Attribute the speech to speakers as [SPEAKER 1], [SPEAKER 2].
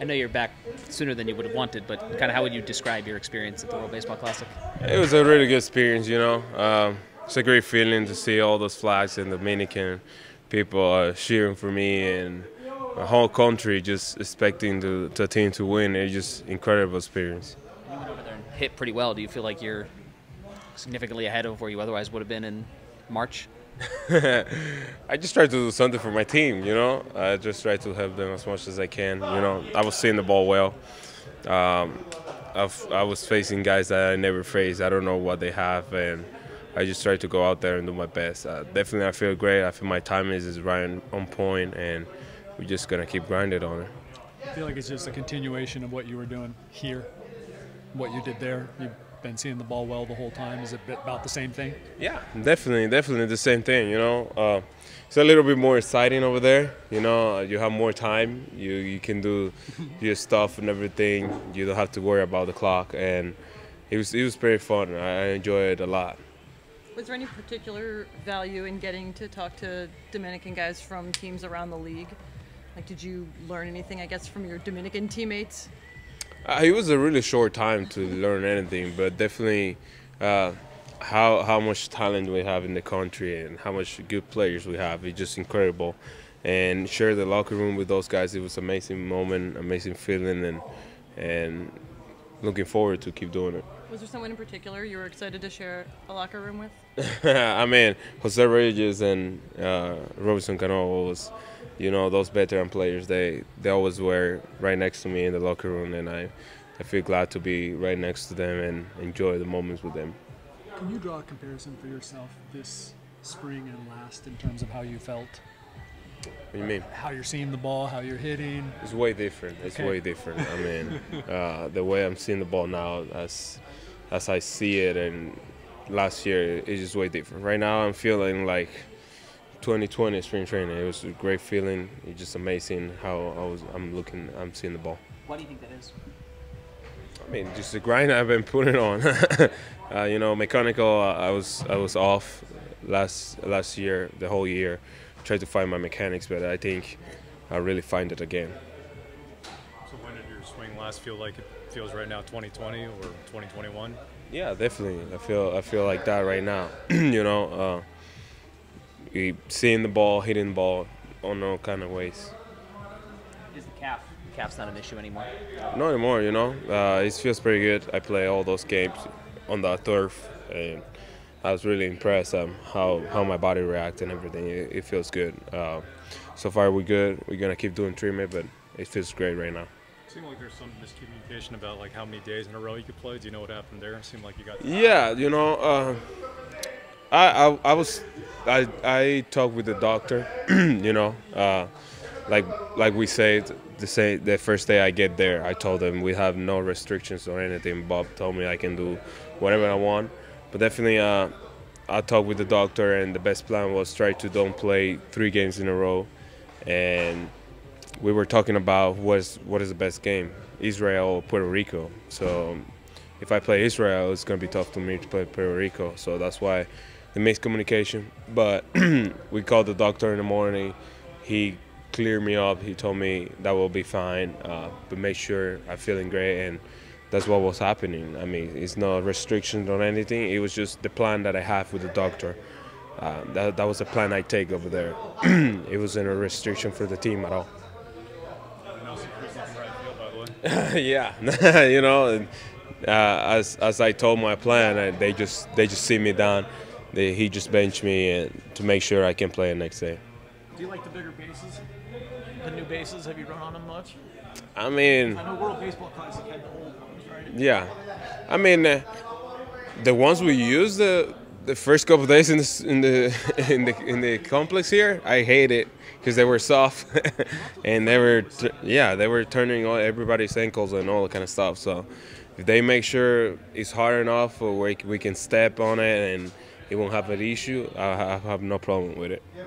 [SPEAKER 1] I know you're back sooner than you would have wanted, but kind of how would you describe your experience at the World Baseball Classic?
[SPEAKER 2] It was a really good experience, you know. Um, it's a great feeling to see all those flags and Dominican people uh, cheering for me and the whole country just expecting the, the team to win. It's just incredible experience.
[SPEAKER 1] You went over there and hit pretty well. Do you feel like you're significantly ahead of where you otherwise would have been in March?
[SPEAKER 2] I just try to do something for my team, you know. I just try to help them as much as I can. You know, I was seeing the ball well. Um, i was facing guys that I never faced. I don't know what they have, and I just try to go out there and do my best. Uh, definitely, I feel great. I feel my timing is right on point, and we're just gonna keep grinding on it.
[SPEAKER 3] I feel like it's just a continuation of what you were doing here, what you did there. You been seeing the ball well the whole time. Is it about the same thing?
[SPEAKER 2] Yeah, definitely, definitely the same thing. You know, uh, it's a little bit more exciting over there. You know, you have more time. You you can do your stuff and everything. You don't have to worry about the clock, and it was it was pretty fun. I enjoyed it a lot.
[SPEAKER 4] Was there any particular value in getting to talk to Dominican guys from teams around the league? Like, did you learn anything, I guess, from your Dominican teammates?
[SPEAKER 2] Uh, it was a really short time to learn anything, but definitely uh, how how much talent we have in the country and how much good players we have is just incredible. And share the locker room with those guys, it was amazing moment, amazing feeling, and and looking forward to keep doing it.
[SPEAKER 4] Was there someone in particular you were excited to share a locker room with?
[SPEAKER 2] I mean, Jose Reyes and uh, Robinson Cano was you know those veteran players they they always were right next to me in the locker room and i i feel glad to be right next to them and enjoy the moments with them.
[SPEAKER 3] Can you draw a comparison for yourself this spring and last in terms of how you felt?
[SPEAKER 2] What do you mean?
[SPEAKER 3] How you're seeing the ball how you're hitting?
[SPEAKER 2] It's way different. It's okay. way different. I mean uh, the way i'm seeing the ball now as as i see it and last year is just way different. Right now i'm feeling like 2020 spring training. It was a great feeling. It's just amazing how I was. I'm looking. I'm seeing the ball.
[SPEAKER 1] Why do you think that is?
[SPEAKER 2] I mean, just the grind I've been putting on. uh, you know, mechanical. I was I was off last last year, the whole year. Tried to find my mechanics, but I think I really find it again.
[SPEAKER 5] So when did your swing last feel like it feels right now, 2020 or 2021?
[SPEAKER 2] Yeah, definitely. I feel I feel like that right now. you know. Uh, seeing the ball, hitting the ball on all kind of ways.
[SPEAKER 1] Is the calf calf's not an issue anymore?
[SPEAKER 2] Not anymore, you know. Uh, it feels pretty good. I play all those games on the turf, and I was really impressed um, how how my body reacts and everything. It, it feels good. Uh, so far, we're good. We're gonna keep doing treatment, but it feels great right now.
[SPEAKER 5] It seemed like there's some miscommunication about like how many days in a row you could play. Do you know what happened there? It seemed like you got.
[SPEAKER 2] Yeah, you know. Uh, I, I, I was I I talked with the doctor, you know, uh, like like we said the say the first day I get there, I told them we have no restrictions or anything. Bob told me I can do whatever I want, but definitely uh, I talked with the doctor, and the best plan was try to don't play three games in a row, and we were talking about what's what is the best game, Israel or Puerto Rico. So if I play Israel, it's gonna be tough to me to play Puerto Rico. So that's why the miscommunication. But we called the doctor in the morning. He cleared me up. He told me that will be fine, uh, but make sure I'm feeling great. And that's what was happening. I mean, it's no restrictions on anything. It was just the plan that I have with the doctor. Uh, that, that was the plan I take over there. it wasn't a restriction for the team at all. yeah, you know, uh, as as I told my plan, they just they just sit me down they, he just benched me to make sure I can play the next day.
[SPEAKER 6] Do you like the bigger bases? The new bases? Have you run on them much?
[SPEAKER 2] I mean,
[SPEAKER 6] I know World Baseball Classic had the old ones, right?
[SPEAKER 2] Yeah, I mean, uh, the ones we used the the first couple days in the in the in the in the complex here, I hate it because they were soft and they were yeah they were turning on everybody's ankles and all that kind of stuff. So if they make sure it's hard enough where we can step on it and it won't have an issue, I have no problem with it.